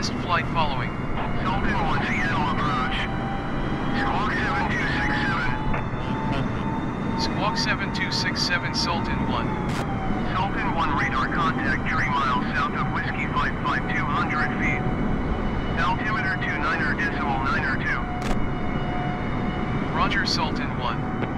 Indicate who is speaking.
Speaker 1: request flight following. 1, Squawk 7267. Squawk 7267, Sultan 1.
Speaker 2: Sultan 1 radar contact 3 miles south of Whiskey 55, 200 feet. Altimeter 29er decimal 9er 2.
Speaker 1: Roger, Sultan 1.